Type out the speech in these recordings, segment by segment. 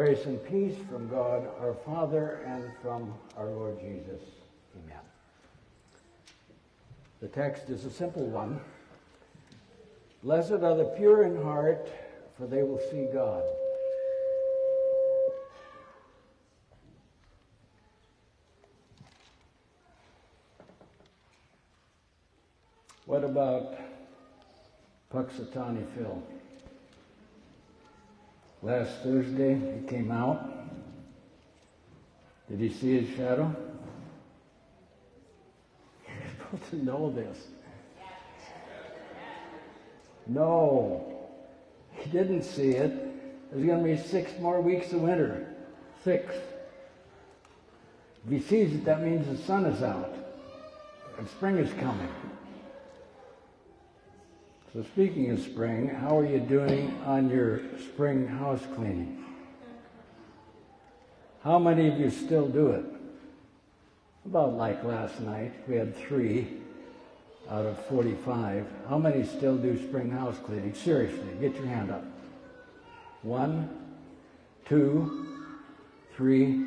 Grace and peace from God our Father and from our Lord Jesus. Amen. The text is a simple one. Blessed are the pure in heart, for they will see God. What about Punxsutawney Phil? Last Thursday, he came out. Did he see his shadow? You're supposed to know this. No, he didn't see it. There's going to be six more weeks of winter. Six. If he sees it, that means the sun is out and spring is coming. So, speaking of spring, how are you doing on your spring house cleaning? How many of you still do it? About like last night, we had three out of 45. How many still do spring house cleaning? Seriously, get your hand up. One, two, three,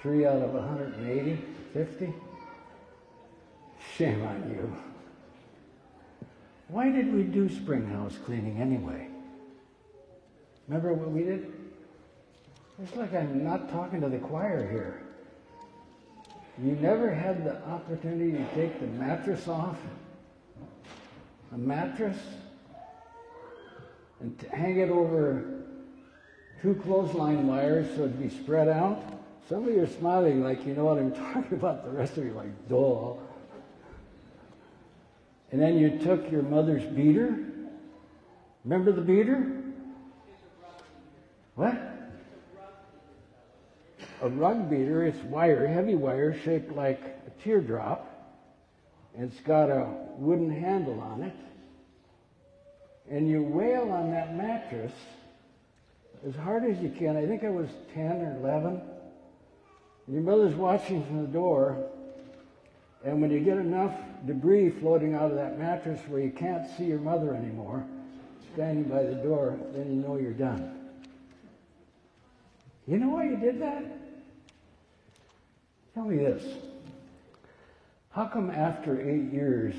three out of 180, 50? Shame on you. Why did we do spring house cleaning anyway? Remember what we did? It's like I'm not talking to the choir here. You never had the opportunity to take the mattress off, a mattress, and hang it over two clothesline wires so it'd be spread out. Some of you are smiling like you know what I'm talking about. The rest of you are like, duh. And then you took your mother's beater. Remember the beater? What? A rug beater, it's wire, heavy wire shaped like a teardrop. And it's got a wooden handle on it. And you wail on that mattress as hard as you can. I think I was 10 or 11. And your mother's watching from the door. And when you get enough debris floating out of that mattress where you can't see your mother anymore, standing by the door, then you know you're done. You know why you did that? Tell me this. How come after eight years,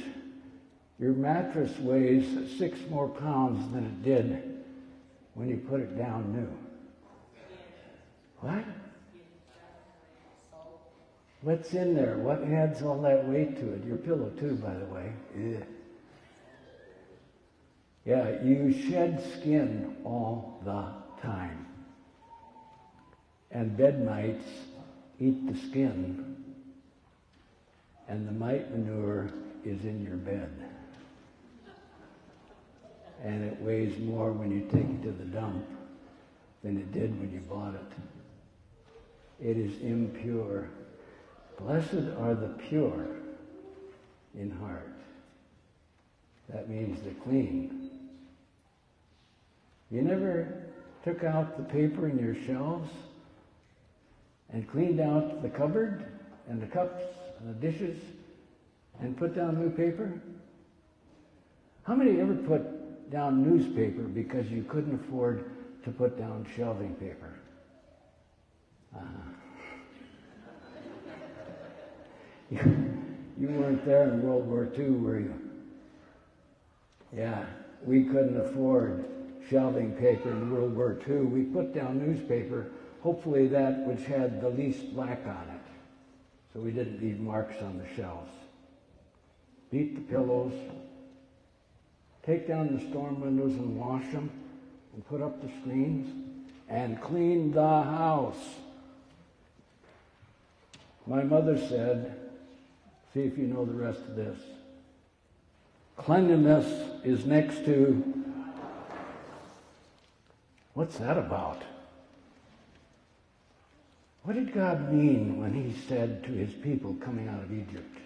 your mattress weighs six more pounds than it did when you put it down new? What? What's in there? What adds all that weight to it? Your pillow, too, by the way. Ugh. Yeah, you shed skin all the time. And bed mites eat the skin, and the mite manure is in your bed. And it weighs more when you take it to the dump than it did when you bought it. It is impure. Blessed are the pure in heart. That means the clean. You never took out the paper in your shelves and cleaned out the cupboard and the cups and the dishes and put down new paper? How many ever put down newspaper because you couldn't afford to put down shelving paper? Uh-huh. you weren't there in World War II, were you? Yeah, we couldn't afford shelving paper in World War II. We put down newspaper, hopefully that which had the least black on it, so we didn't leave marks on the shelves. Beat the pillows, take down the storm windows and wash them, and put up the screens, and clean the house. My mother said, See if you know the rest of this. Cleanliness is next to. What's that about? What did God mean when He said to His people coming out of Egypt?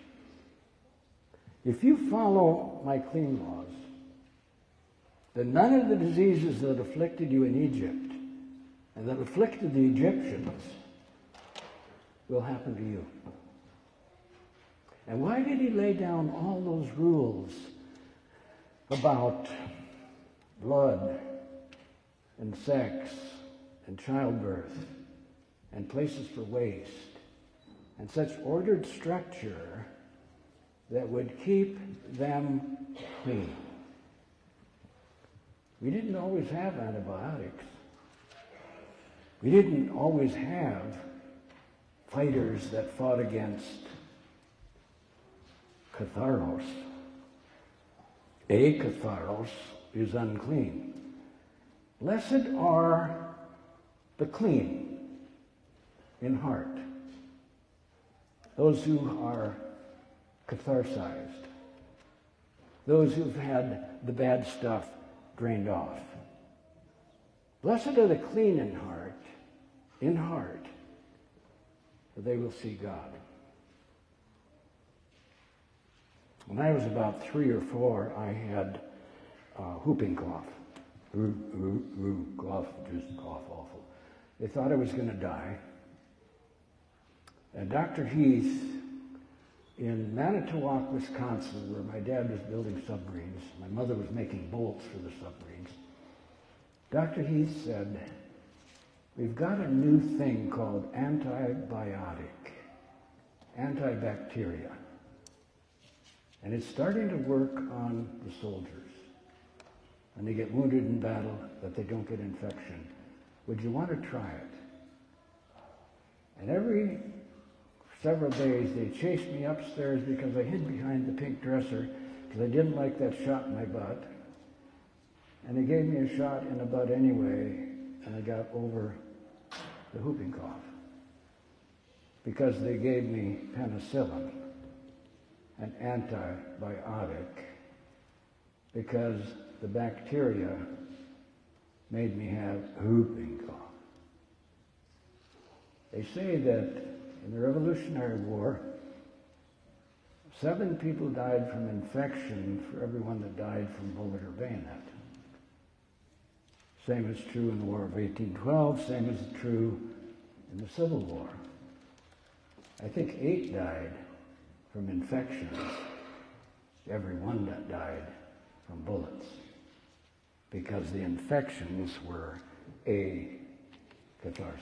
If you follow my clean laws, then none of the diseases that afflicted you in Egypt and that afflicted the Egyptians will happen to you. And why did he lay down all those rules about blood and sex and childbirth and places for waste and such ordered structure that would keep them clean. We didn't always have antibiotics. We didn't always have fighters that fought against katharos. A katharos is unclean. Blessed are the clean in heart, those who are catharsized, those who've had the bad stuff drained off. Blessed are the clean in heart, in heart, for they will see God. When I was about three or four, I had uh, whooping cough. Ooh, ooh, ooh, cough, just cough awful. They thought I was going to die. And Dr. Heath in Manitowoc, Wisconsin, where my dad was building submarines, my mother was making bolts for the submarines. Dr. Heath said, We've got a new thing called antibiotic, antibacteria. And it's starting to work on the soldiers. When they get wounded in battle, that they don't get infection. Would you want to try it? And every several days they chased me upstairs because I hid behind the pink dresser because I didn't like that shot in my butt. And they gave me a shot in the butt anyway, and I got over the whooping cough because they gave me penicillin, an antibiotic, because the bacteria made me have whooping cough. They say that in the Revolutionary War, seven people died from infection for everyone that died from bullet or bayonet. Same is true in the War of 1812, same is true in the Civil War. I think eight died from infections, every one that died from bullets, because the infections were a catharsis,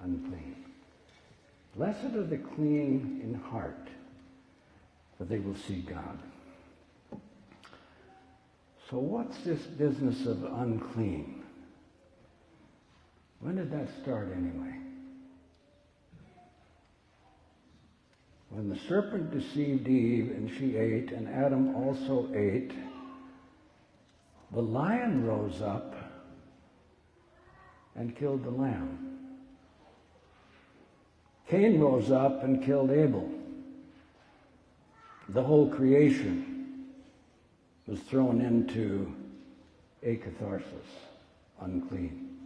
unclean. Blessed are the clean in heart, for they will see God. So, what's this business of unclean? When did that start anyway? When the serpent deceived Eve and she ate, and Adam also ate, the lion rose up and killed the lamb. Cain rose up and killed Abel. The whole creation was thrown into a catharsis, unclean.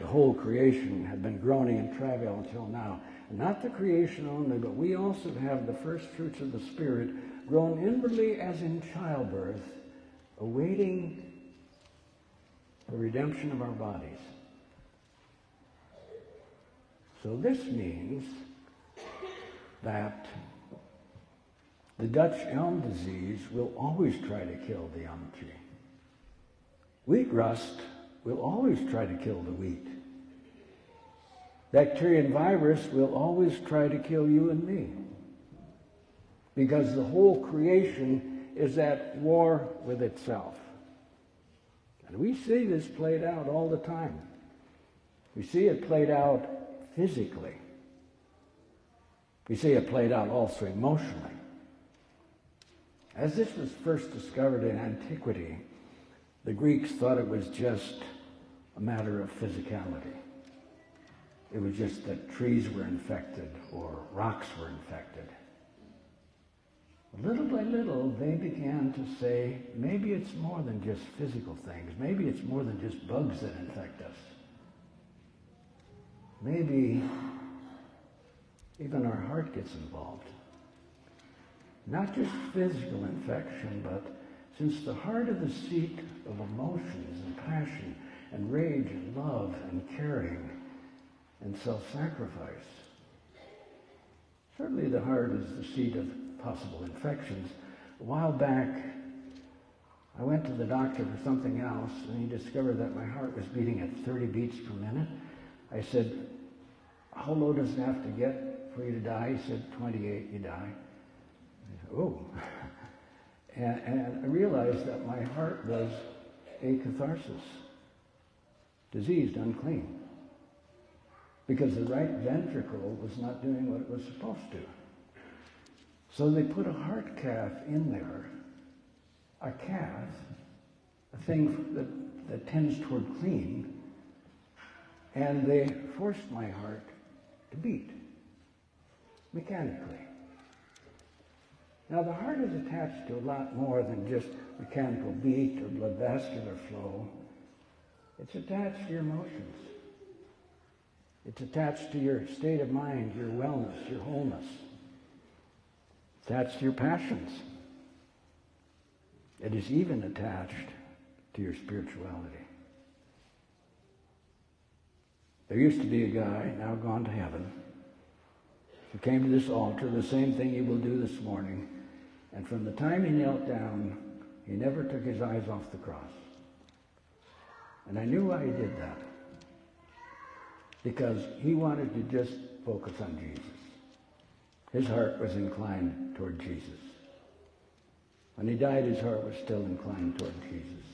The whole creation had been groaning in travail until now. Not the creation only, but we also have the first fruits of the Spirit grown inwardly as in childbirth, awaiting the redemption of our bodies. So this means that the Dutch elm disease will always try to kill the elm tree. Wheat rust will always try to kill the wheat. Bacterian virus will always try to kill you and me. Because the whole creation is at war with itself. And we see this played out all the time. We see it played out physically. We see it played out also emotionally. As this was first discovered in antiquity, the Greeks thought it was just a matter of physicality. It was just that trees were infected or rocks were infected. Little by little, they began to say, maybe it's more than just physical things. Maybe it's more than just bugs that infect us maybe even our heart gets involved. Not just physical infection, but since the heart is the seat of emotions and passion and rage and love and caring and self-sacrifice. Certainly the heart is the seat of possible infections. A while back, I went to the doctor for something else, and he discovered that my heart was beating at 30 beats per minute. I said, How low does it have to get for you to die? He said, 28, you die. Said, oh. and, and I realized that my heart was a catharsis, diseased, unclean. Because the right ventricle was not doing what it was supposed to. So they put a heart cath in there a cath, a thing that, that tends toward clean, and they forced my heart to beat mechanically. Now, the heart is attached to a lot more than just mechanical beat or blood vascular flow. It's attached to your emotions. It's attached to your state of mind, your wellness, your wholeness. It's attached to your passions. It is even attached to your spirituality. There used to be a guy, now gone to heaven, who came to this altar, the same thing he will do this morning, and from the time he knelt down, he never took his eyes off the cross. And I knew why he did that. Because he wanted to just focus on Jesus. His heart was inclined toward Jesus. When he died, his heart was still inclined toward Jesus.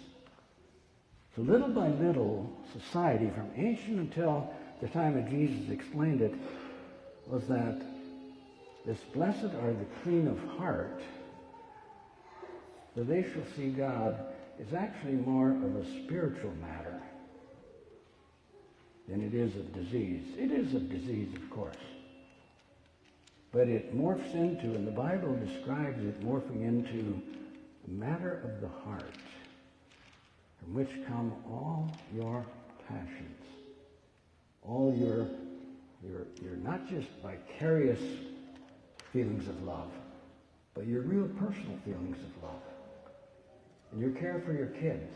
So little by little, society, from ancient until the time of Jesus explained it, was that this blessed are the clean of heart, that they shall see God, is actually more of a spiritual matter than it is of disease. It is of disease, of course. But it morphs into, and the Bible describes it morphing into matter of the heart, from which come all your passions, all your, your, your not just vicarious feelings of love, but your real personal feelings of love. And your care for your kids,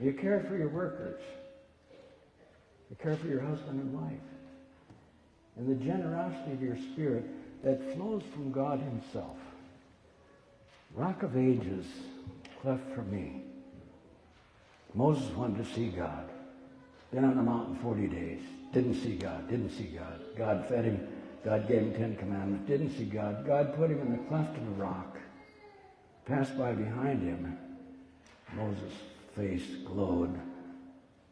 your care for your workers, your care for your husband and wife, and the generosity of your spirit that flows from God Himself. Rock of Ages, cleft for me. Moses wanted to see God. Been on the mountain 40 days. Didn't see God. Didn't see God. God fed him. God gave him Ten Commandments. Didn't see God. God put him in the cleft of a rock. Passed by behind him. Moses' face glowed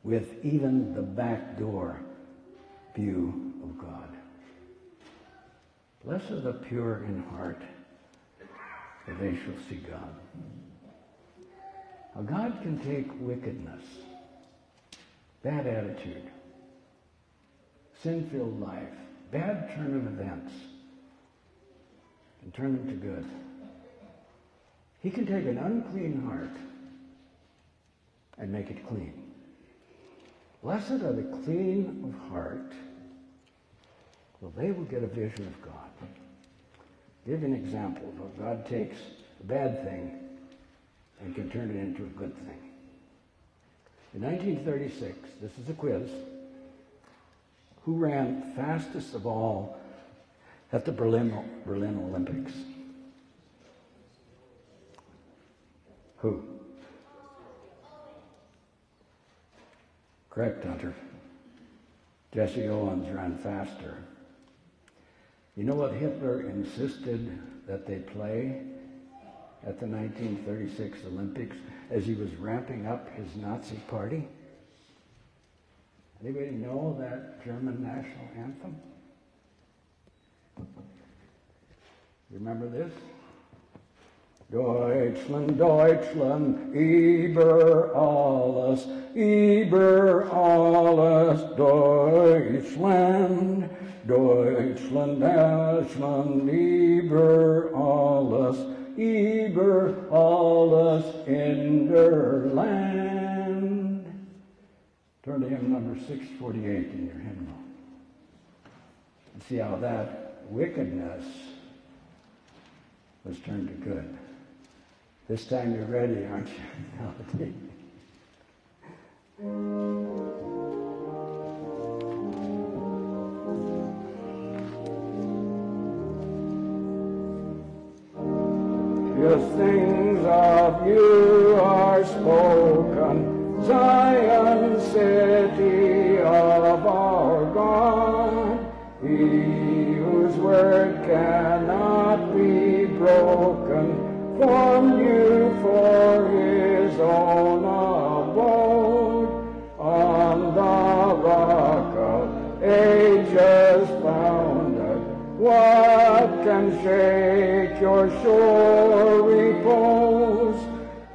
with even the back door view of God. Blessed are the pure in heart for they shall see God. Now, God can take wickedness, bad attitude, sin-filled life, bad turn of events, and turn them to good. He can take an unclean heart and make it clean. Blessed are the clean of heart, for they will get a vision of God give an example of how God takes a bad thing and can turn it into a good thing. In 1936, this is a quiz, who ran fastest of all at the Berlin, Berlin Olympics? Who? Correct, Hunter. Jesse Owens ran faster. You know what Hitler insisted that they play at the 1936 Olympics as he was ramping up his Nazi party? Anybody know that German national anthem? Remember this? Deutschland, Deutschland, über alles, über alles, Deutschland. Deutschland, Deutschland, über alles, über alles in der Land. Turn to hymn number 648 in your hymnal. And see how that wickedness was turned to good. This time you're ready, aren't you? Good things of you are spoken, Zion, city of our God. He whose word cannot be broken, formed shake your sure repose?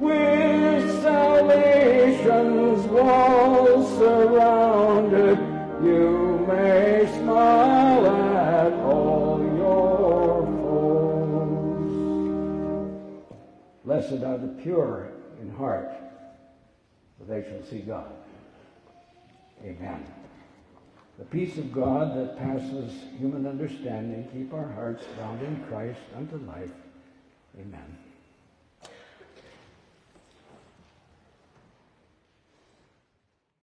With salvation's walls surrounded, you may smile at all your foes. Blessed are the pure in heart, for they shall see God. Amen. The peace of God that passes human understanding keep our hearts bound in Christ unto life. Amen.